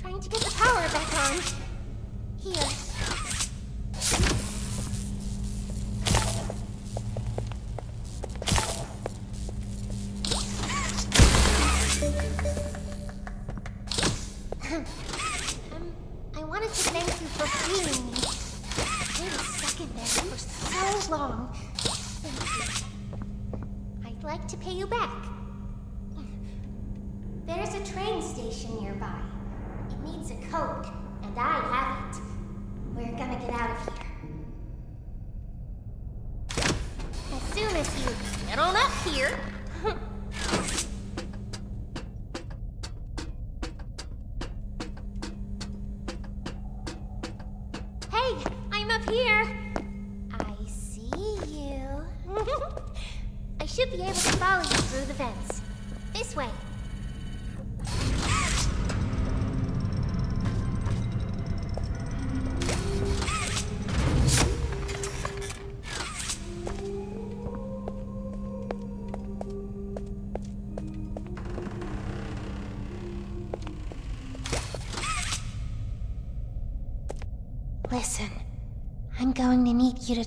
trying to get the power back on. Here. um, I wanted to thank you for freeing me. Was stuck in there for so long. I'd like to pay you back. There's a train station nearby. Needs a code, and I have it. We're gonna get out of here. As soon as you get on up here.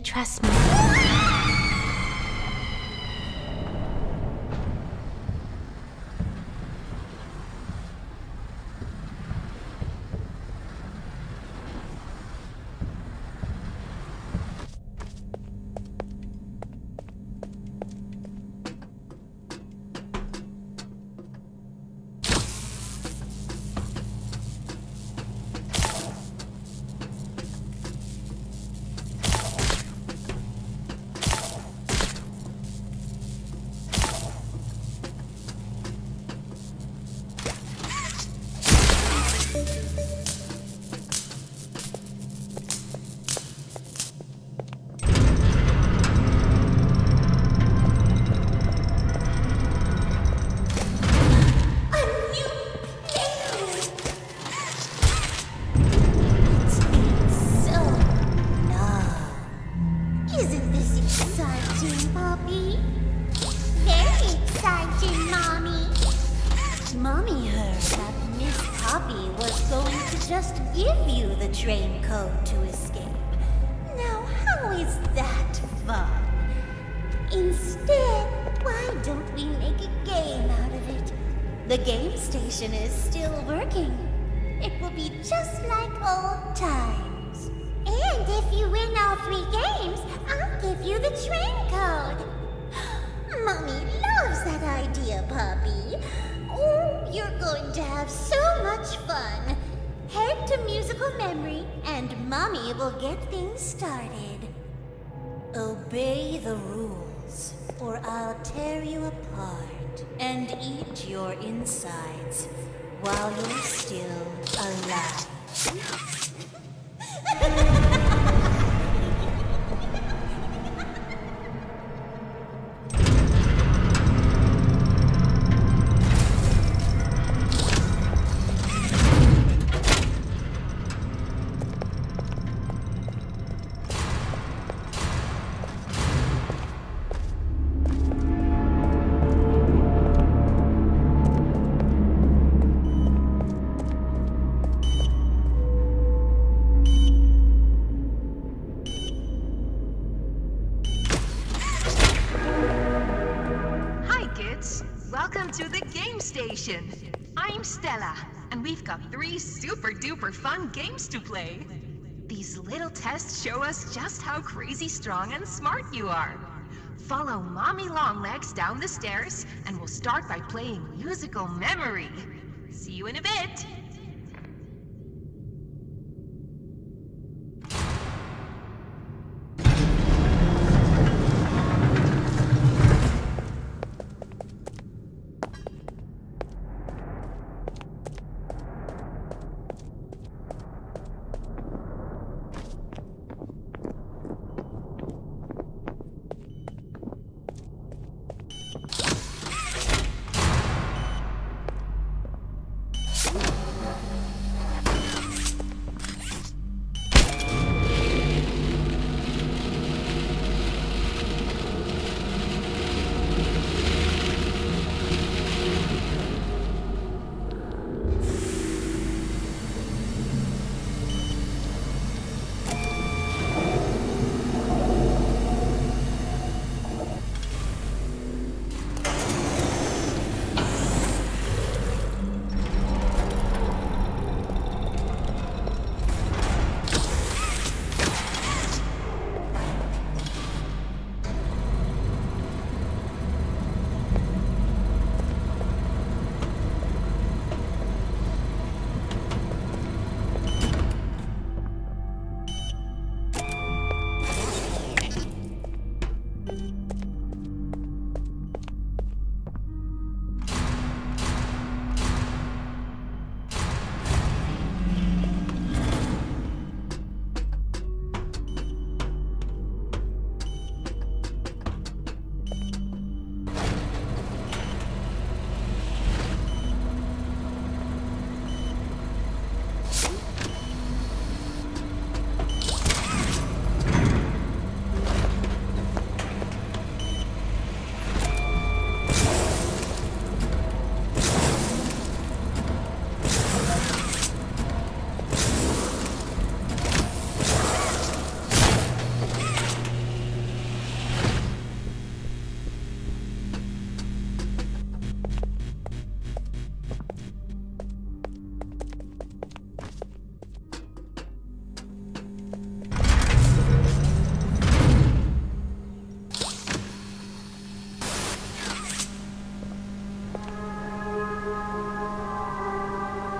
Trust me. I'm Stella, and we've got three super duper fun games to play. These little tests show us just how crazy strong and smart you are. Follow Mommy Longlegs down the stairs, and we'll start by playing musical memory. See you in a bit.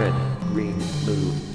Red, green, blue,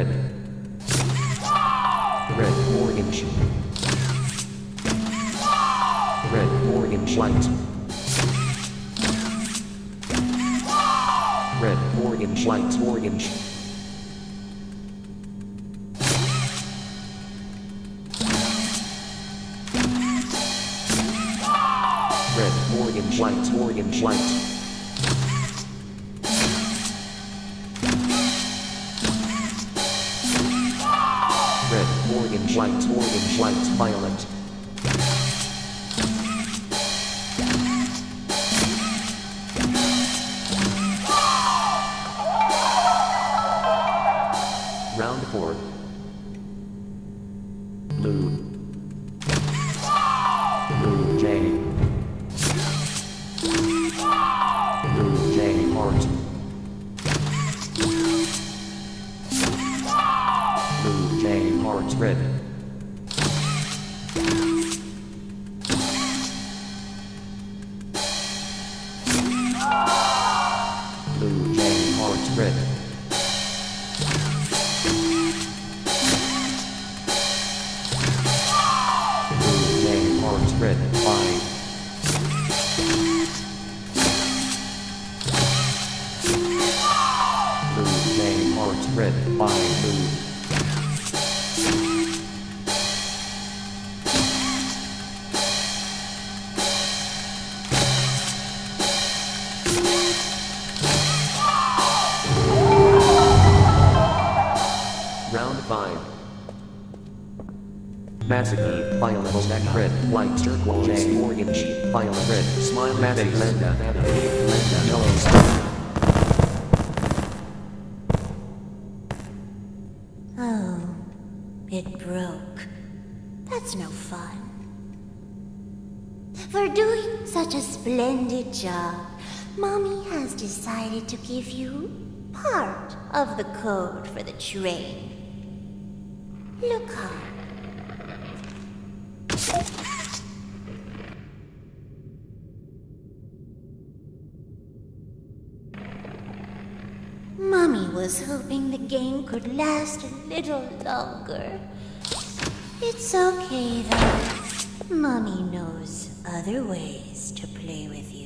Red. Red orange. Red orange white. Red orange white orange. Red orange white orange white. Violet stack red. White circle J. Morgan G. Violet red. Smile Maddie Landa. Landa. Yellow star. Oh, it broke. That's no fun. For doing such a splendid job, Mommy has decided to give you part of the code for the train. Look up. Mommy was hoping the game could last a little longer. It's okay though. Mommy knows other ways to play with you.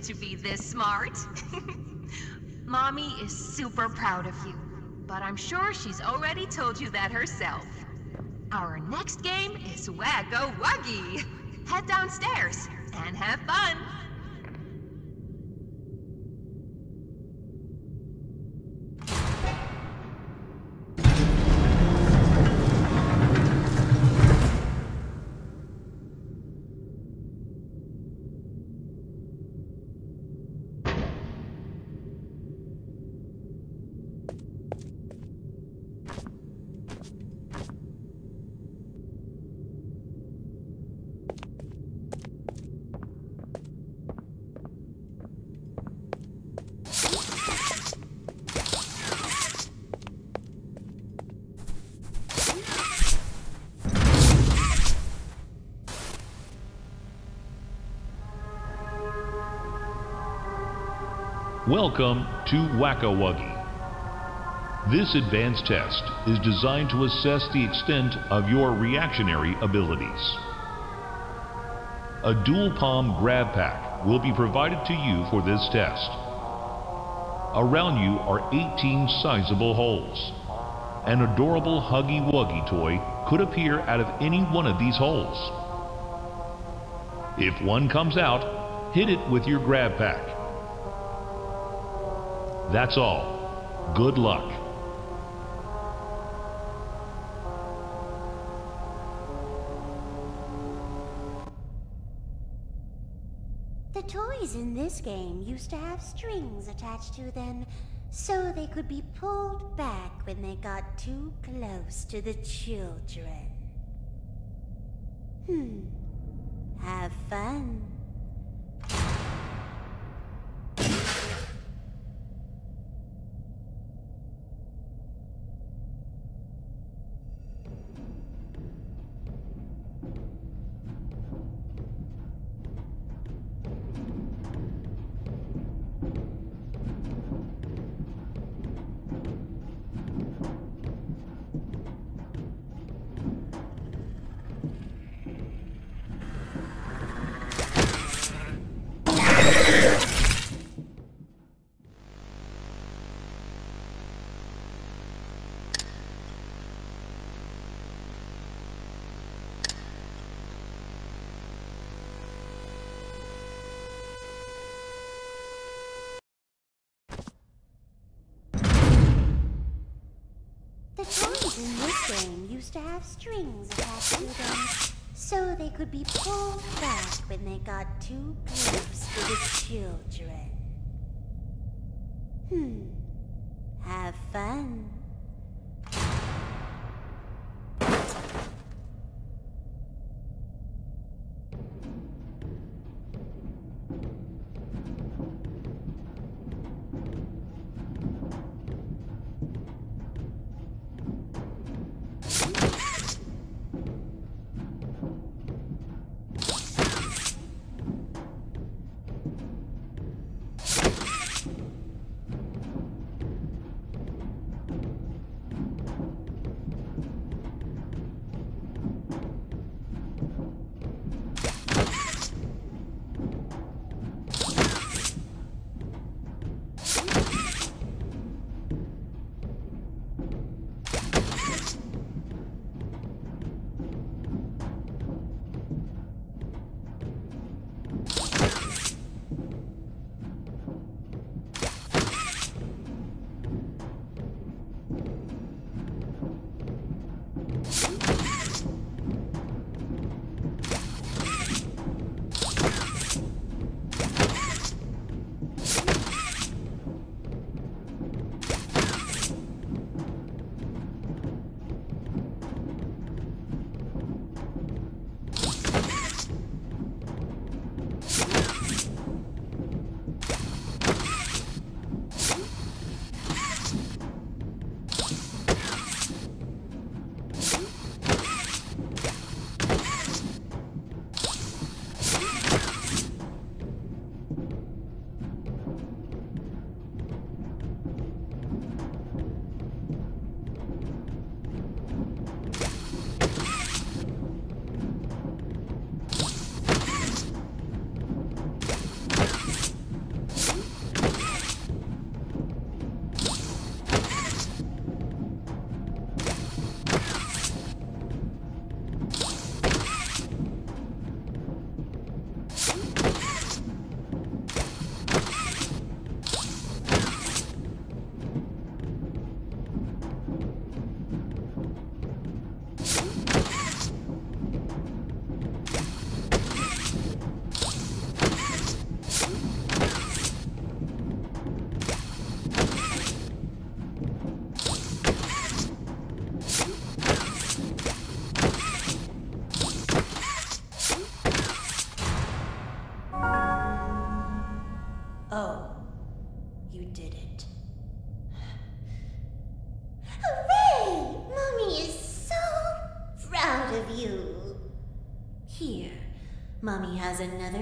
To be this smart? Mommy is super proud of you, but I'm sure she's already told you that herself. Our next game is Whack-A-Wuggy. Head downstairs and have fun. Welcome to Whack-A-Wuggy. This advanced test is designed to assess the extent of your reactionary abilities. A dual palm grab pack will be provided to you for this test. Around you are 18 sizable holes. An adorable Huggy Wuggy toy could appear out of any one of these holes. If one comes out, hit it with your grab pack. That's all. Good luck. The toys in this game used to have strings attached to them so they could be pulled back when they got too close to the children. Hmm. Have fun. To have strings attached to them so they could be pulled back when they got too close to the children. Hmm. Have fun. Has another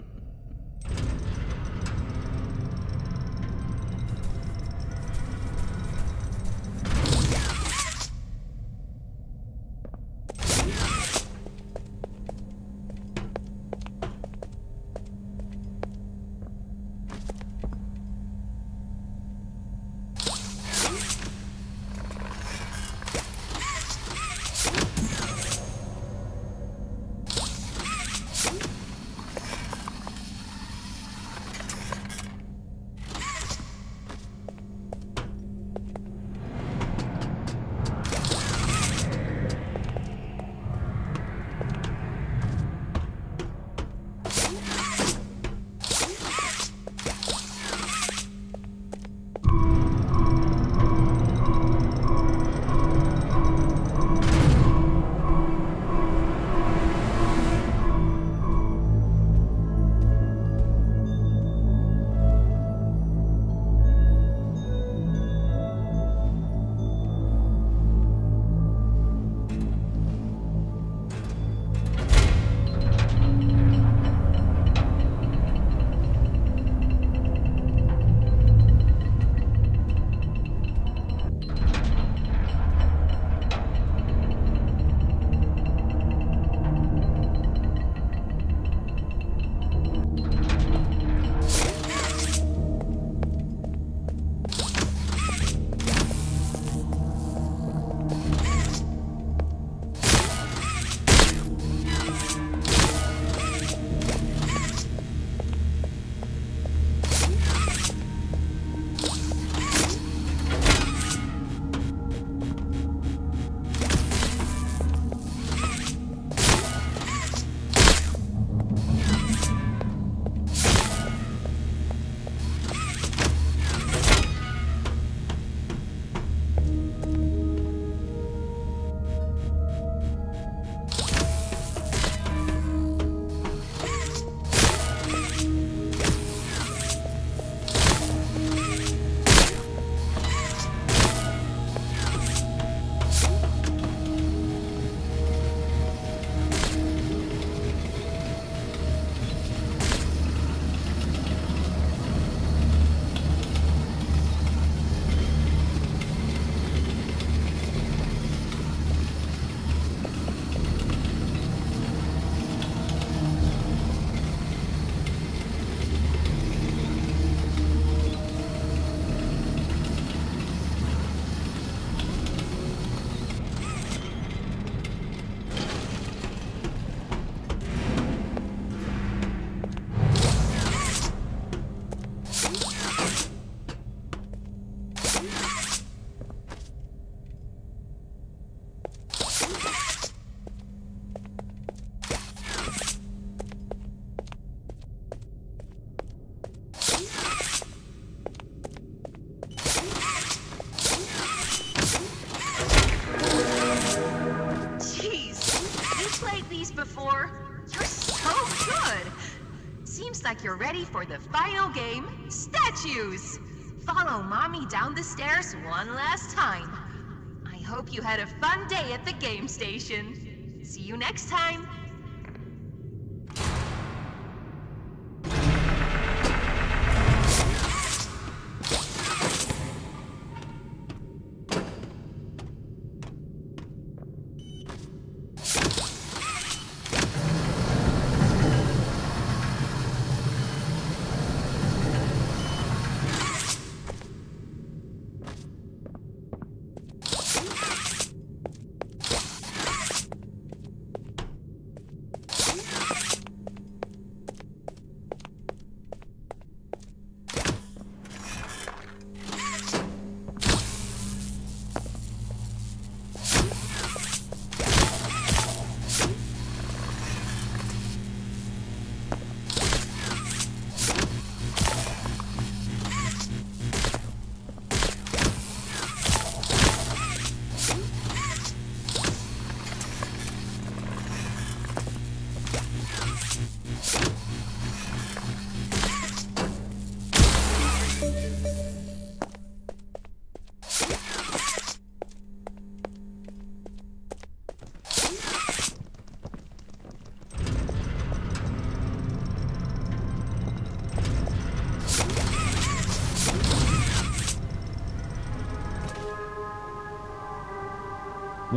down the stairs one last time. I hope you had a fun day at the game station. See you next time!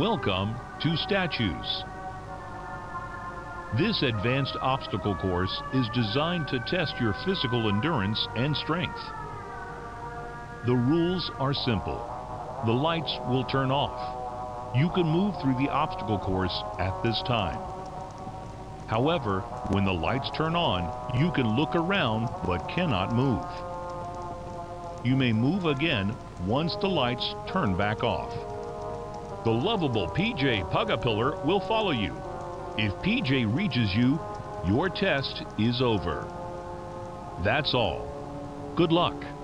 Welcome to Statues. This advanced obstacle course is designed to test your physical endurance and strength. The rules are simple. The lights will turn off. You can move through the obstacle course at this time. However, when the lights turn on, you can look around but cannot move. You may move again once the lights turn back off. The lovable PJ Pug-a-Pillar will follow you. If PJ reaches you, your test is over. That's all. Good luck.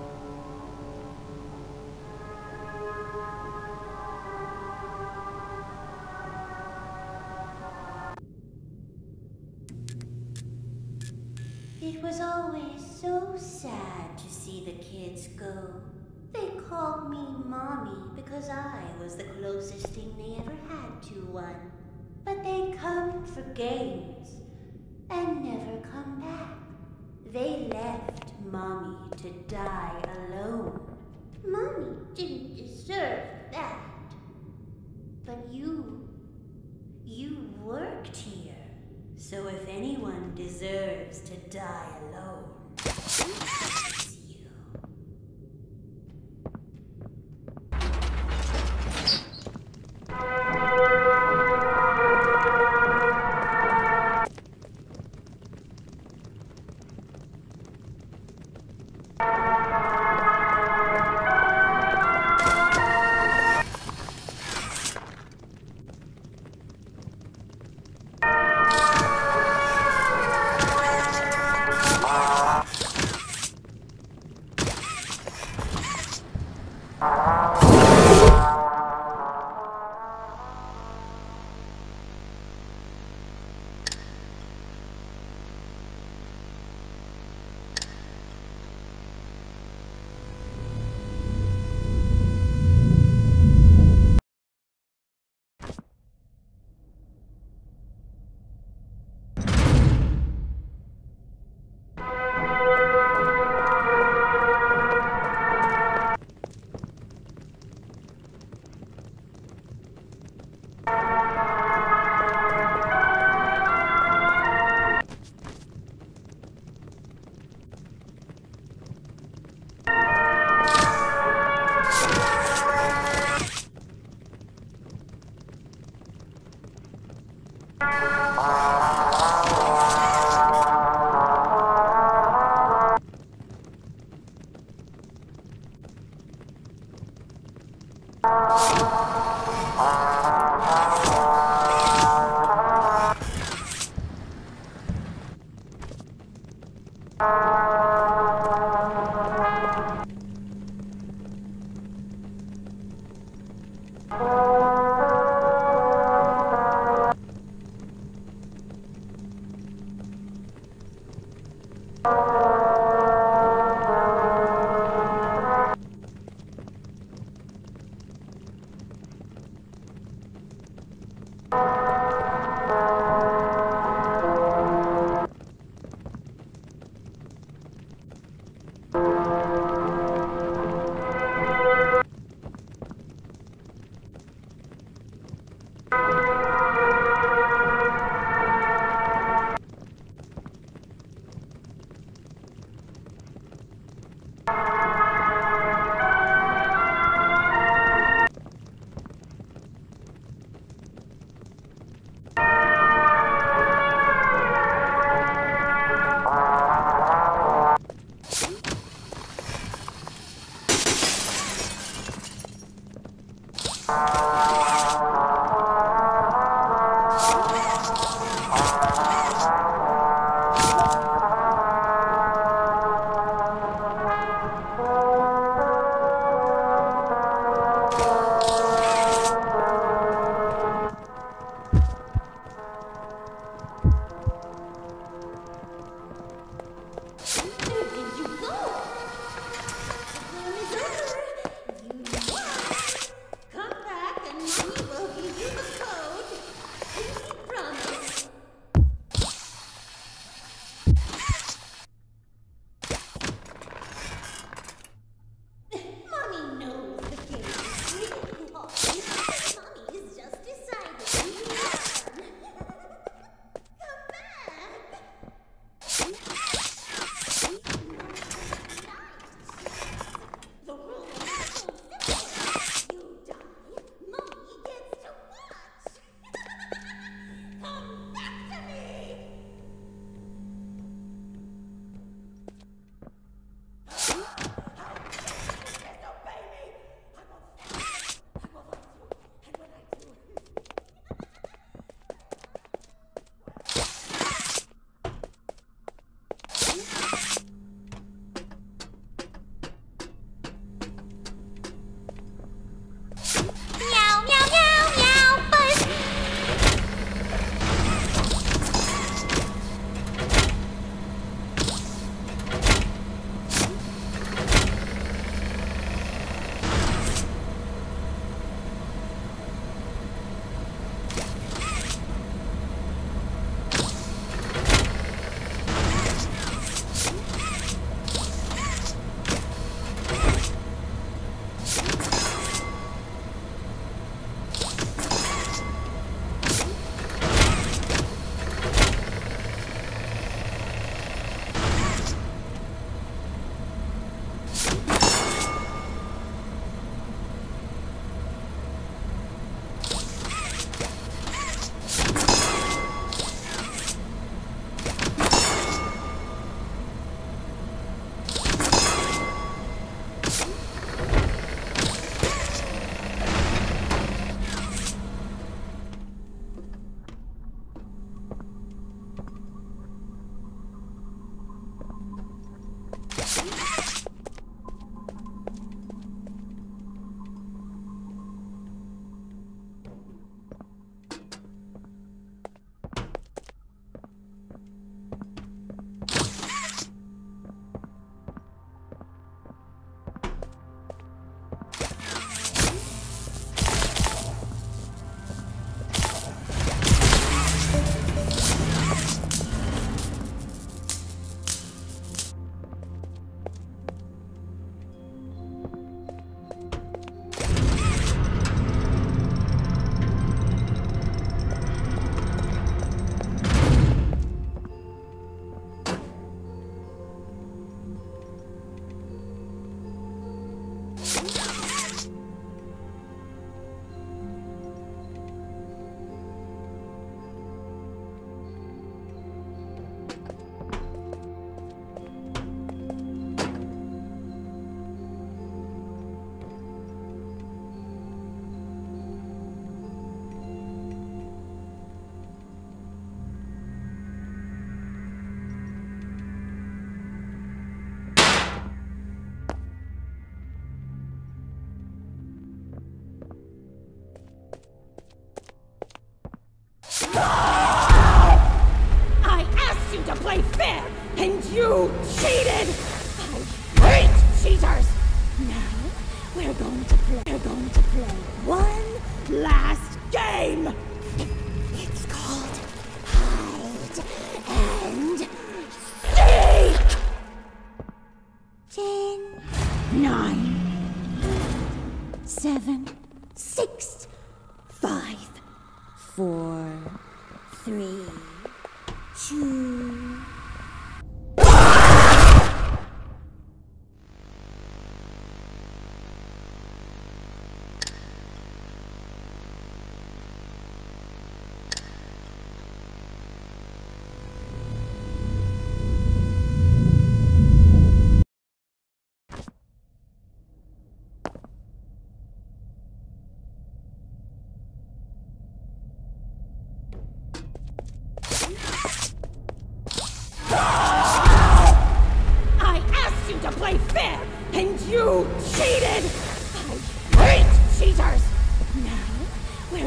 Never come back. They left Mommy to die alone. Mommy didn't deserve that. But you, you worked here. So if anyone deserves to die alone, play fair, and you cheated! I hate cheaters! Now, we're going to play, we're going to play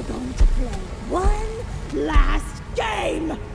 going to play one last game!